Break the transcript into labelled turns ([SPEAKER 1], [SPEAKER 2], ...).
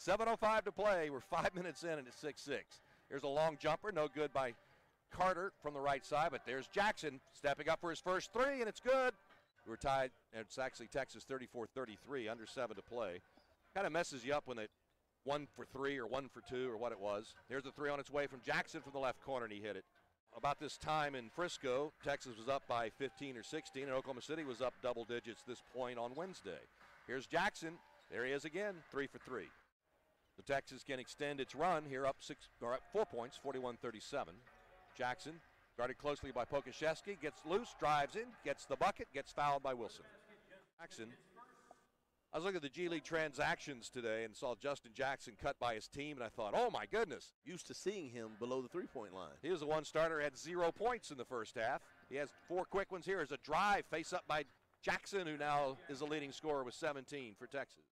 [SPEAKER 1] 7.05 to play. We're five minutes in and it's 6 6. Here's a long jumper, no good by Carter from the right side, but there's Jackson stepping up for his first three, and it's good. We're tied. It's actually Texas 34 33, under seven to play. Kind of messes you up when they one for three or one for two or what it was. Here's the three on its way from Jackson from the left corner, and he hit it. About this time in Frisco, Texas was up by 15 or 16, and Oklahoma City was up double digits this point on Wednesday. Here's Jackson. There he is again, three for three. The Texas can extend its run here up six or up four points, 41-37. Jackson, guarded closely by Pokusevski, gets loose, drives in, gets the bucket, gets fouled by Wilson. Jackson. I was looking at the G League transactions today and saw Justin Jackson cut by his team, and I thought, oh my goodness.
[SPEAKER 2] Used to seeing him below the three point line.
[SPEAKER 1] He was the one starter, had zero points in the first half. He has four quick ones here. As a drive face up by Jackson, who now is the leading scorer with 17 for Texas.